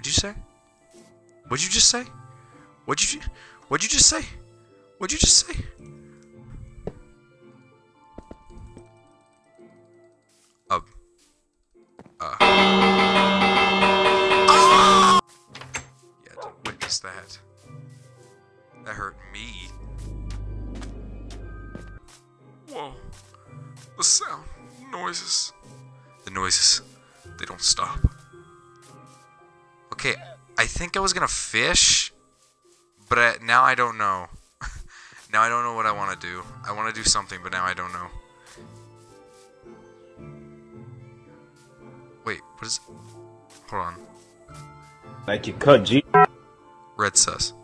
What'd you say? What'd you just say? What'd you What'd you just say? What'd you just say? I was gonna fish, but I, now I don't know. now I don't know what I want to do. I want to do something, but now I don't know. Wait, what is... Hold on. Like you cut G. Red sus.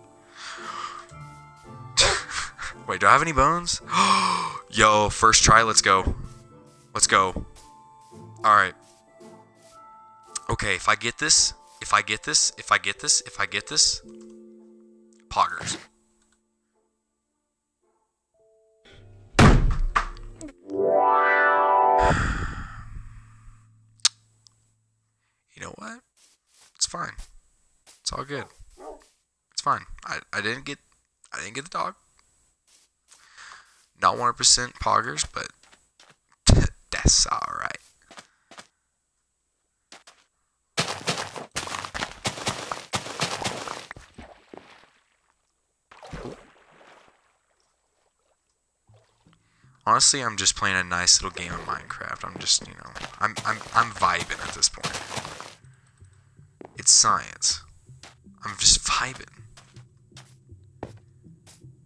Wait, do I have any bones? Yo, first try, let's go. Let's go. Alright. Okay, if I get this, if I get this, if I get this, if I get this, poggers. You know what? It's fine. It's all good. It's fine. I, I didn't get I didn't get the dog. Not 100% poggers, but that's alright. Honestly, I'm just playing a nice little game of Minecraft. I'm just, you know, I'm I'm I'm vibing at this point. It's science. I'm just vibing.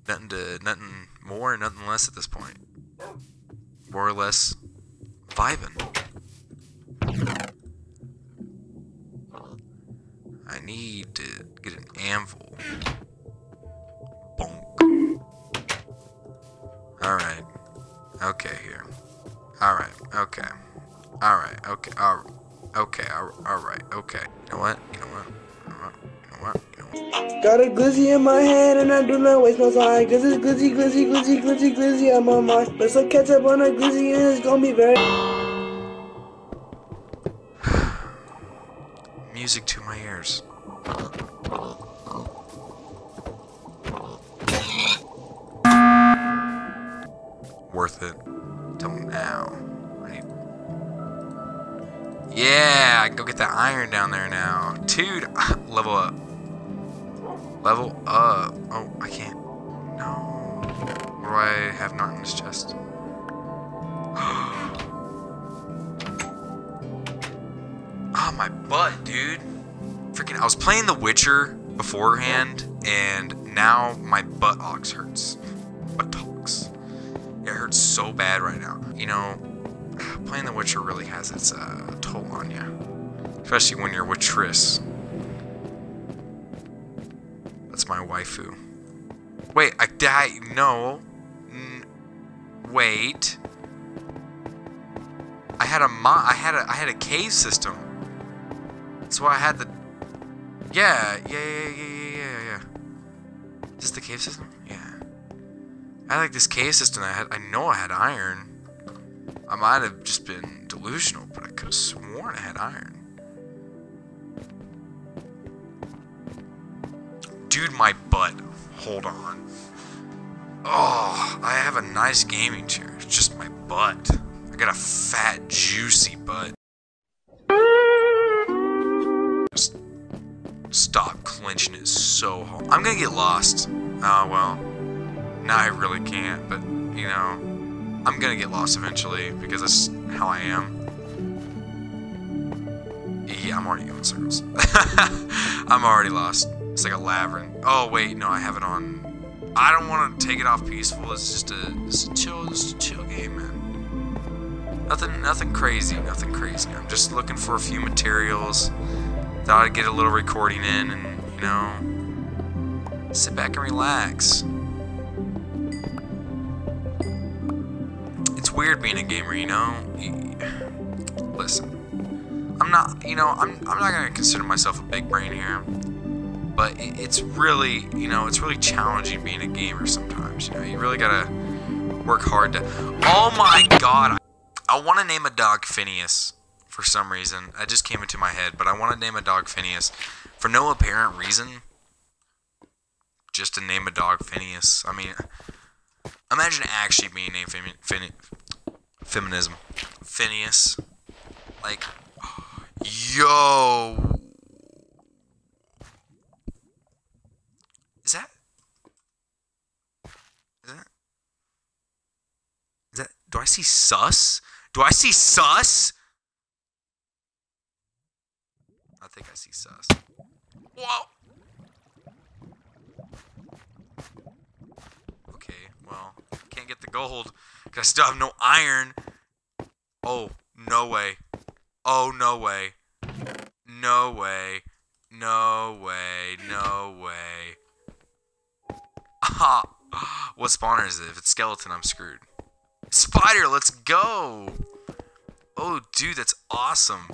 Nothing to nothing more, nothing less at this point. More or less vibing. I need to get an anvil. Bonk. Alright. Okay, here. Alright, okay. Alright, okay, alright. Okay, alright, okay. You know what? You know what? You know what? You know what? You know what? Got a glizzy in my hand and I do not waste no time. Cause it's glizzy, glizzy, glizzy, glizzy, glizzy on my mind. Put some ketchup on a glizzy and it's gonna be very. Music to my ears. Worth it. Till now. Yeah, I can go get that iron down there now. Dude, level up. Level up. Oh, I can't. No. What do I have not in this chest? Ah, oh, my butt, dude. Freaking, I was playing The Witcher beforehand, and now my buttocks hurts. Hurts so bad right now. You know, playing The Witcher really has its uh, toll on you. Especially when you're with Triss. That's my waifu. Wait, I die. No. N wait. I had a mo I had a I had a cave system. That's why I had the. Yeah, yeah, yeah, yeah, yeah, yeah, yeah. Is this the cave system? Yeah. I like this cave system. I had. I know I had iron. I might have just been delusional, but I could have sworn I had iron. Dude, my butt. Hold on. Oh, I have a nice gaming chair. It's just my butt. I got a fat, juicy butt. Just stop clenching it so hard. I'm gonna get lost. Oh, well. Now I really can't, but, you know, I'm gonna get lost eventually because that's how I am. Yeah, I'm already going circles. I'm already lost. It's like a labyrinth. Oh, wait, no, I have it on. I don't want to take it off peaceful. It's just a, it's a chill, it's a chill game, man. Nothing, nothing crazy, nothing crazy. I'm just looking for a few materials. Thought I'd get a little recording in, and you know, sit back and relax. Being a gamer, you know. Listen, I'm not, you know, I'm, I'm not gonna consider myself a big brain here but it's really, you know, it's really challenging being a gamer sometimes. You know, you really gotta work hard to. Oh my god! I, want to name a dog Phineas. for some reason. That just came into my head, but I want to name a dog Phineas for no apparent reason. Just to name a dog Phineas. I mean, imagine actually being named Fini- feminism. Phineas. Like, yo. Is that? Is that? Is that? Do I see sus? Do I see sus? I think I see sus. Whoa. Okay, well, can't get the gold I still have no iron. Oh, no way. Oh, no way. No way. No way. No way. Ah, what spawner is it? If it's skeleton, I'm screwed. Spider, let's go. Oh, dude, that's awesome.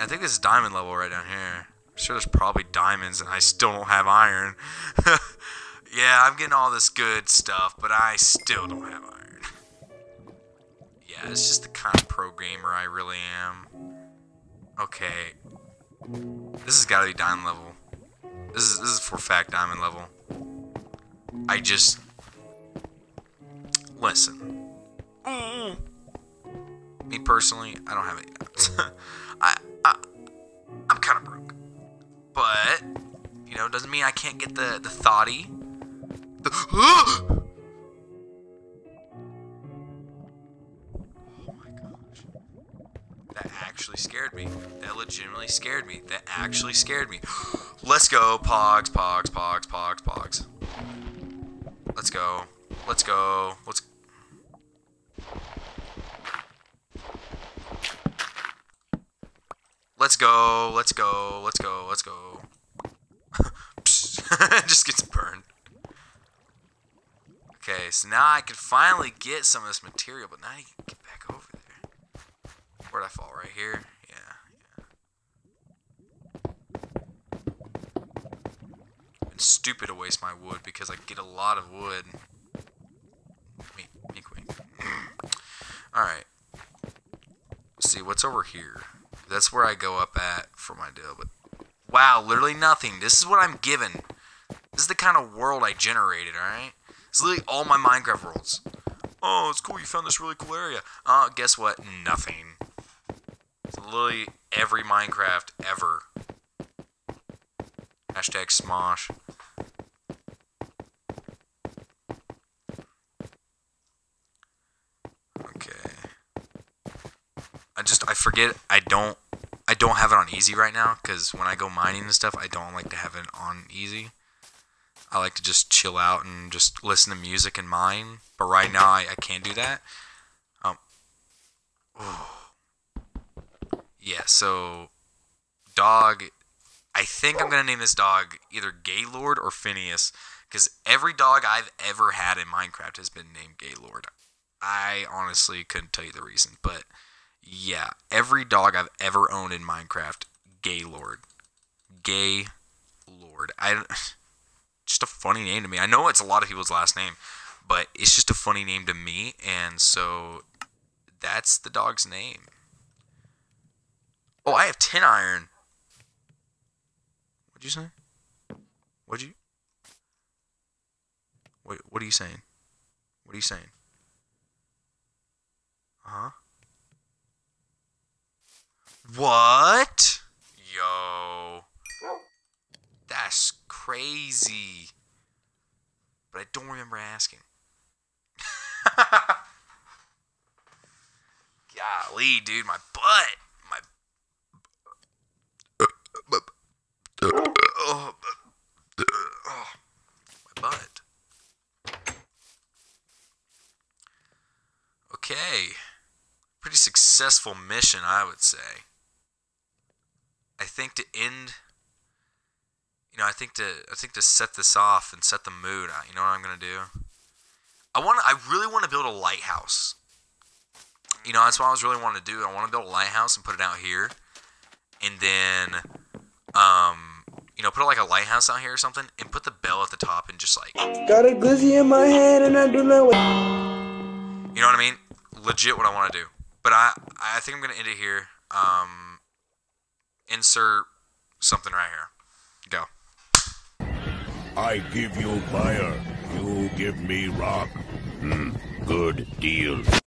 I think this is diamond level right down here. I'm sure there's probably diamonds and I still don't have iron. yeah, I'm getting all this good stuff, but I still don't have iron. Yeah, it's just the kind of pro gamer I really am. Okay. This has got to be diamond level. This is this is for fact diamond level. I just listen. Mm. Me personally, I don't have any. I, I I'm kind of broke, but you know, doesn't mean I can't get the the thoughty. The, actually scared me. That legitimately scared me. That actually scared me. Let's go, Pogs, Pogs, Pogs, Pogs, Pogs. Let's go. Let's go. Let's. Let's go. Let's go. Let's go. Let's go. Just gets burned. Okay, so now I can finally get some of this material, but now you can get. I fall? Right here? Yeah, stupid to waste my wood because I get a lot of wood. Wink, wink. Alright. See, what's over here? That's where I go up at for my deal, but... Wow, literally nothing. This is what I'm given. This is the kind of world I generated, alright? It's literally all my Minecraft worlds. Oh, it's cool, you found this really cool area. Uh, guess what? Nothing. Literally every Minecraft ever. Hashtag Smosh. Okay. I just I forget I don't I don't have it on easy right now because when I go mining and stuff I don't like to have it on easy. I like to just chill out and just listen to music and mine. But right now I, I can't do that. Um. Yeah. So, dog. I think I'm gonna name this dog either Gaylord or Phineas because every dog I've ever had in Minecraft has been named Gaylord. I honestly couldn't tell you the reason, but yeah, every dog I've ever owned in Minecraft, Gaylord, Gay Lord. I just a funny name to me. I know it's a lot of people's last name, but it's just a funny name to me, and so that's the dog's name. Oh, I have ten iron. What'd you say? What'd you? What What are you saying? What are you saying? Uh huh. What? Yo. That's crazy. But I don't remember asking. Golly, dude, my butt. My. Oh, my butt. Okay. Pretty successful mission, I would say. I think to end you know, I think to I think to set this off and set the mood, you know what I'm gonna do? I want I really want to build a lighthouse. You know, that's what I was really wanting to do. I want to build a lighthouse and put it out here, and then, um, you know, put like a lighthouse out here or something, and put the bell at the top and just like, Got a glizzy in my head and I do not you know what I mean? Legit, what I want to do. But I I think I'm gonna end it here. Um, insert something right here. Go. I give you fire, you give me rock. Hmm, good deal.